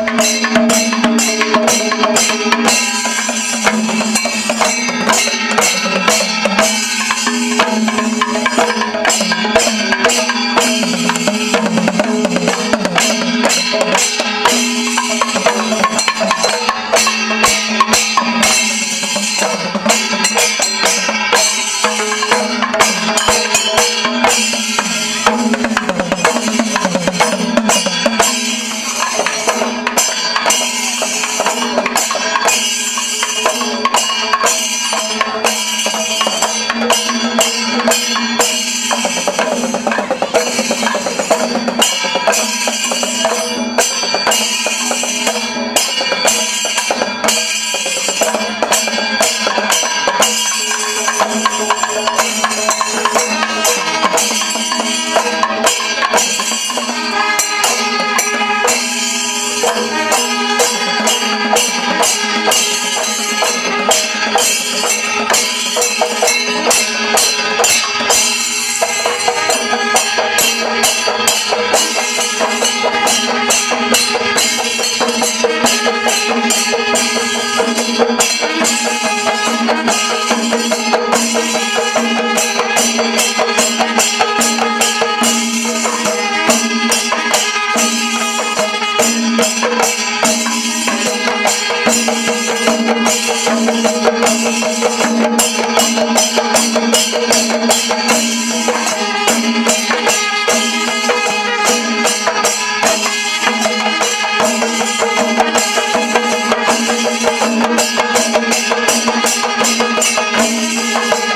Thank you. see.